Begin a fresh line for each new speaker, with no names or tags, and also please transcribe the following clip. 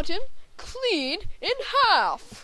cut him clean in half.